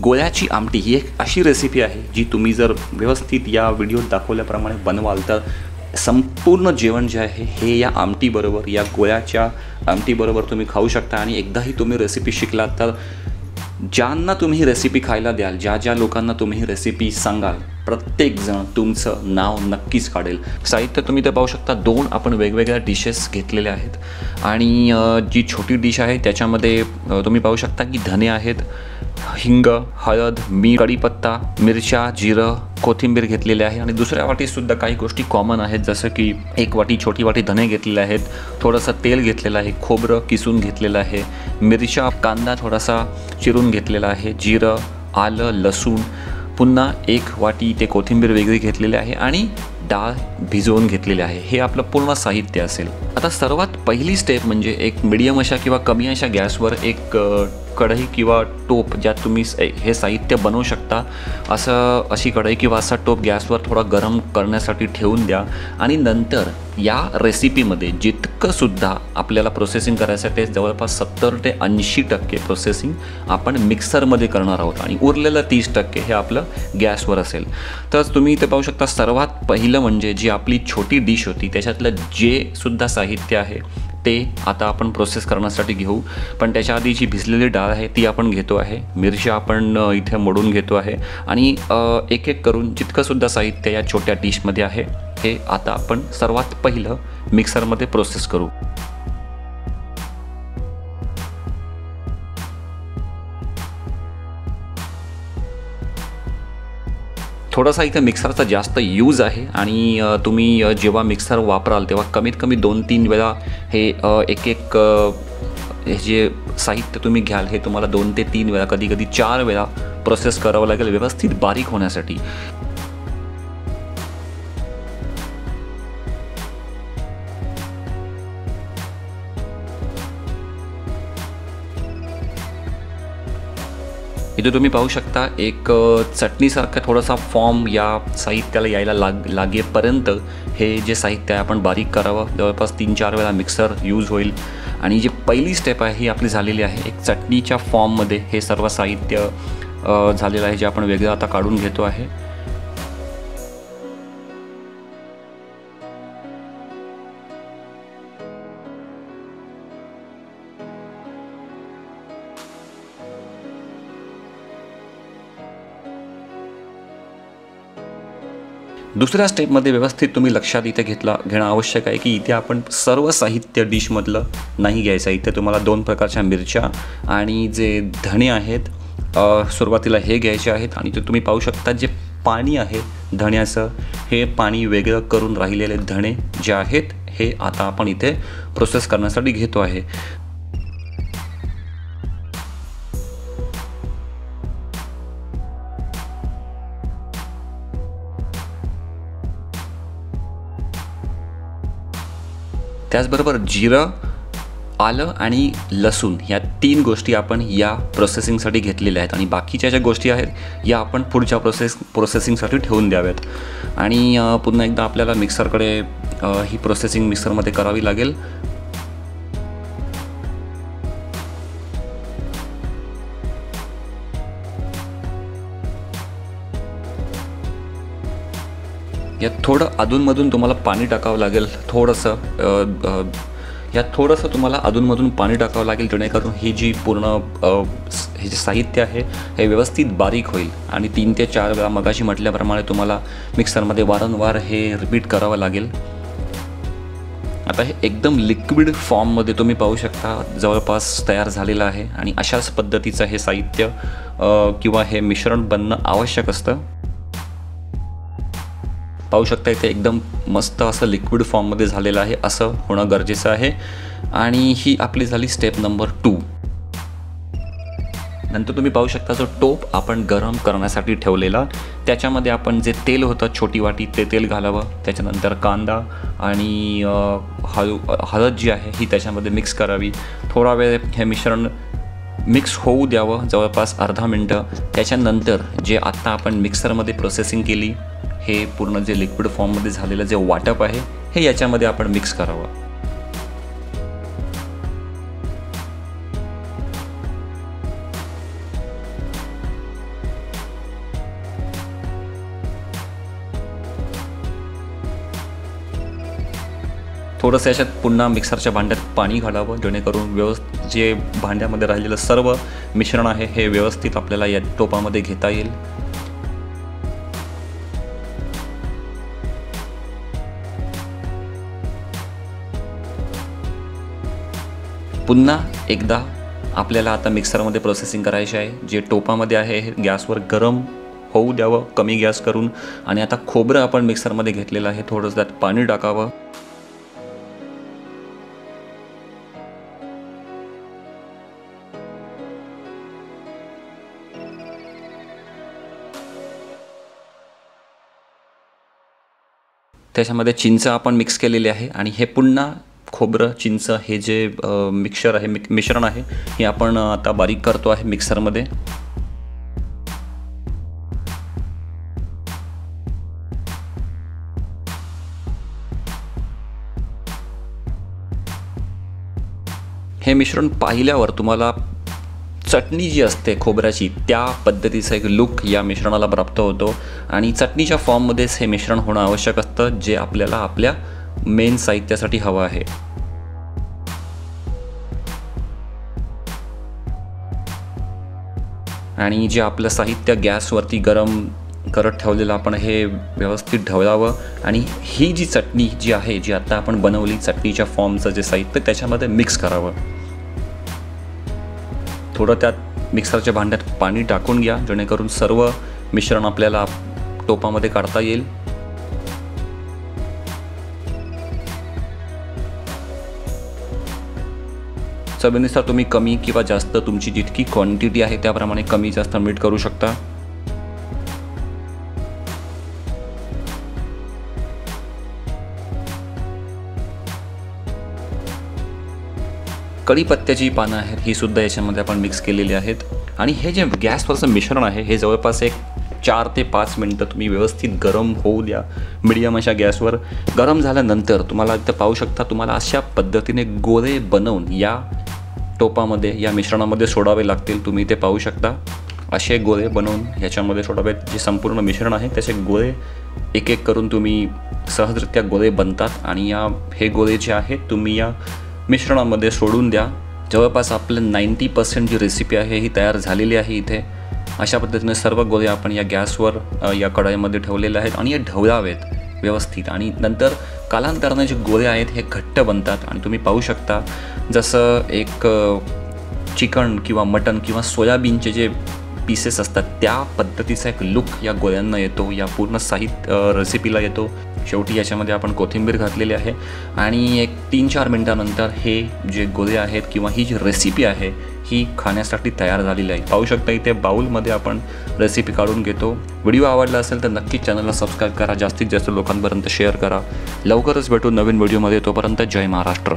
गोळ्याची आमटी ही एक अशी रेसिपी आहे जी तुम्ही जर व्यवस्थित या व्हिडिओत दाखवल्याप्रमाणे बनवाल तर संपूर्ण जेवण जे आहे हे या आमटीबरोबर या गोळ्याच्या आमटीबरोबर तुम्ही खाऊ शकता. आणि एकदाही तुम्ही रेसिपी शिकलात तर ज्यांना तुम्ही ही रेसिपी खायला द्याल ज्या ज्या लोकांना तुम्ही ही रेसिपी सांगाल प्रत्येकजण तुमचं नाव नक्कीच काढेल. साहित्य तुम्ही ते पाहू शकता दोन आपण वेगवेगळ्या डिशेस घेतलेल्या आहेत. आणि जी छोटी डिश आहे त्याच्यामध्ये तुम्ही पाहू शकता की धने आहेत हिंग हळद मी कढीपत्ता मिरच्या जिरं कोथिंबीर घेतलेली आहे. आणि दुसऱ्या वाटीसुद्धा काही गोष्टी कॉमन आहेत जसं की एक वाटी छोटी वाटी धने घेतलेले आहेत थोडंसं तेल घेतलेलं आहे खोबरं किसून घेतलेलं आहे मिरच्या कांदा थोडासा चिरून घेतलेला आहे जिरं आलं लसूण पुन्हा एक वाटी ते कोथिंबीर वेगळी घेतलेली आहे आणि डाळ भिजवून घेतलेली आहे. हे आपलं पूर्ण साहित्य असेल. आता सर्वात पहिली स्टेप म्हणजे एक मिडियम अशा किंवा कमी अशा गॅसवर एक कढई किंवा टोप ज्यात तुम्ही हे साहित्य बनवू शकता असं अशी कढई किंवा असा टोप गॅसवर थोडा गरम करण्यासाठी ठेवून द्या. आणि नंतर या रेसिपीमध्ये जितकंसुद्धा आपल्याला प्रोसेसिंग करायचं आहे ते जवळपास सत्तर ते ऐंशी टक्के प्रोसेसिंग आपण मिक्सरमध्ये करणार आहोत. आणि उरलेलं तीस टक्के हे आपलं गॅसवर असेल. तर तुम्ही इथे पाहू शकता सर्वात पहिलं म्हणजे जी आपली छोटी डिश होती त्याच्यातलं जे सुद्धा साहित्य आहे ते आता आपण प्रोसेस करण्यासाठी घेऊ. पण त्याच्या आधी जी भिजलेली डाळ आहे ती आपण घेतो आहे. मिरच्या आपण इथे मोडून घेतो आहे. आणि एक एक करून जितकंसुद्धा साहित्य या छोट्या डिशमध्ये आहे हे आता आपण सर्वात पहिलं मिक्सरमध्ये प्रोसेस करू. थोडासा इथं मिक्सरचा जास्त यूज आहे आणि तुम्ही जेव्हा मिक्सर वापराल तेव्हा कमीत कमी दोन तीन वेळा हे एक एक हे जे साहित्य तुम्ही घ्याल हे तुम्हाला दोन ते तीन वेळा कधी कधी चार वेळा प्रोसेस करावं लागेल व्यवस्थित बारीक होण्यासाठी. इथे तुम्ही पाहू शकता एक चटणीसारखा थोडासा फॉर्म या साहित्याला यायला लाग लागेपर्यंत हे जे साहित्य आहे आपण बारीक करावं. जवळपास तीन चार वेळा मिक्सर यूज होईल. आणि जी पहिली स्टेप आहे ही आपली झालेली आहे. एक चटणीच्या फॉर्ममध्ये हे सर्व साहित्य झालेलं आहे जे आपण वेगळं आता काढून घेतो आहे. दुसऱ्या स्टेपमध्ये व्यवस्थित तुम्ही लक्षात इथे घेतला घेणं आवश्यक आहे की इथे आपण सर्व साहित्य डिशमधलं नाही घ्यायचं. इथे तुम्हाला दोन प्रकारच्या मिरच्या आणि जे धणे आहेत सुरुवातीला हे घ्यायचे आहेत आणि ते तुम्ही पाहू शकता जे पाणी आहे धण्याचं हे पाणी वेगळं करून राहिलेले धणे जे आहेत हे आता आपण इथे प्रोसेस करण्यासाठी घेतो आहे. त्याचबरोबर जिरं आलं आणि लसूण ह्या तीन गोष्टी आपण या प्रोसेसिंगसाठी घेतलेल्या आहेत. आणि बाकीच्या ज्या गोष्टी आहेत या आपण पुढच्या प्रोसेस प्रोसेसिंगसाठी ठेवून द्याव्यात. आणि पुन्हा एकदा आपल्याला मिक्सरकडे ही प्रोसेसिंग मिक्सरमध्ये करावी लागेल. यात थोडं अधूनमधून तुम्हाला पाणी टाकावं लागेल. थोडंसं यात थोडंसं तुम्हाला अधूनमधून पाणी टाकावं लागेल जेणेकरून ही जी पूर्ण हे जे साहित्य आहे हे व्यवस्थित बारीक होईल. आणि तीन ते चार वेळा मगाशी म्हटल्याप्रमाणे तुम्हाला मिक्सरमध्ये वारंवार हे रिपीट करावं लागेल. आता हे एकदम लिक्विड फॉर्ममध्ये तुम्ही पाहू शकता जवळपास तयार झालेलं आहे. आणि अशाच पद्धतीचं हे साहित्य किंवा हे मिश्रण बनणं आवश्यक असतं. पाहू शकता इथे एकदम मस्त असं लिक्विड फॉर्ममध्ये झालेलं आहे असं होणं गरजेचं आहे. आणि ही आपली झाली स्टेप नंबर टू नंतर तुम्ही पाहू शकता जो टोप आपण गरम करण्यासाठी ठेवलेला त्याच्यामध्ये आपण जे तेल होतं छोटी वाटी ते तेल घालावं. त्याच्यानंतर कांदा आणि हळू हळद जी आहे ही त्याच्यामध्ये मिक्स करावी. थोडा वेळ हे मिश्रण मिक्स होऊ द्यावं जवळपास अर्धा मिनटं. त्याच्यानंतर जे आत्ता आपण मिक्सरमध्ये प्रोसेसिंग केली हे पूर्ण जे लिक्विड फॉर्ममध्ये झालेलं जे वाटप आहे हे याच्यामध्ये आपण मिक्स करावं. थोडंसं याच्यात पुन्हा मिक्सरच्या भांड्यात पाणी घालावं जेणेकरून व्यवस्थित जे भांड्यामध्ये राहिलेलं सर्व मिश्रण आहे हे व्यवस्थित आपल्याला या टोपामध्ये घेता येईल. पुन्हा एकदा आपल्याला आता मिक्सरमध्ये प्रोसेसिंग करायची आहे. जे टोपामध्ये आहे हे गॅसवर गरम होऊ द्यावं कमी गॅस करून. आणि आता खोबरं आपण मिक्सरमध्ये घेतलेलं आहे. थोडंसं त्यात पाणी टाकावं. त्याच्यामध्ये चिंच आपण मिक्स केलेली आहे. आणि हे पुन्हा खोबरं चिंच हे जे मिक्सर आहे मिक मिश्रण आहे हे आपण आता बारीक करतो आहे मिक्सरमध्ये हे मिश्रण पाहिल्यावर तुम्हाला चटणी जी असते खोबऱ्याची त्या पद्धतीचा एक लुक या मिश्रणाला प्राप्त होतो. आणि चटणीच्या फॉर्ममध्येच हे मिश्रण होणं आवश्यक असतं जे आपल्याला आपल्या मेन साहित्यासाठी हवं आहे. आणि जे आपलं साहित्य गॅसवरती गरम करत ठेवलेलं आपण हे व्यवस्थित ढवळावं. आणि ही जी चटणी जी आहे जी आता आपण बनवली चटणीच्या फॉर्मचं जे साहित्य त्याच्यामध्ये मिक्स करावं. थोडं त्यात मिक्सरच्या भांड्यात पाणी टाकून घ्या जेणेकरून सर्व मिश्रण आपल्याला टोपामध्ये काढता येईल. चवीनुसार तुम्ही कमी किंवा जास्त तुमची जितकी क्वांटिटी आहे त्याप्रमाणे कमी जास्त मीठ करू शकता. कढीपत्त्याची पानं आहेत ही सुद्धा याच्यामध्ये आपण मिक्स केलेली आहेत. आणि हे जे गॅसवरचं मिश्रण आहे हे जवळपास एक चार ते पाच मिनटं तुम्ही व्यवस्थित गरम होऊ द्या. मिडियम अशा गॅसवर गरम झाल्यानंतर तुम्हाला इथं पाहू शकता तुम्हाला अशा पद्धतीने गोळे बनवून या टोपामध्ये या मिश्रणामध्ये सोडावे लागतील. तुम्ही ते पाहू शकता असे गोळे बनवून ह्याच्यामध्ये सोडावेत. जे संपूर्ण मिश्रण आहे त्याचे गोळे एक एक करून तुम्ही सहजरित्या गोळे बनतात. आणि या हे गोळे जे आहेत तुम्ही या मिश्रणामध्ये सोडून द्या. जवळपास आपलं नाईंटी पर्सेंट जी रेसिपी आहे ही तयार झालेली आहे इथे. अशा पद्धतीने सर्व गोळे आपण या गॅसवर या कढाईमध्ये ठेवलेले आहेत आणि हे ढवळावेत व्यवस्थित. आणि नंतर कालांतराने जे गोळे आहेत हे घट्ट बनतात. आणि तुम्ही पाहू शकता जसं एक चिकन किंवा मटन किंवा सोयाबीनचे जे पीसेस असतात. त्या पद्धतीचा एक लुक या गोळ्यांना येतो या पूर्ण साहित्य रेसिपीला येतो. शेवटी याच्यामध्ये आपण कोथिंबीर घातलेली आहे आणि एक तीन चार मिनटानंतर हे जे गोळे आहेत किंवा ही जी रेसिपी आहे ही खाण्यासाठी तयार झालेली आहे. पाहू शकता इथे बाऊलमध्ये आपण रेसिपी काढून घेतो. व्हिडिओ आवडला असेल तर नक्की चॅनलला सबस्क्राईब करा. जास्तीत जास्त लोकांपर्यंत शेअर करा. लवकरच भेटू नवीन व्हिडिओमध्ये. तोपर्यंत जय महाराष्ट्र.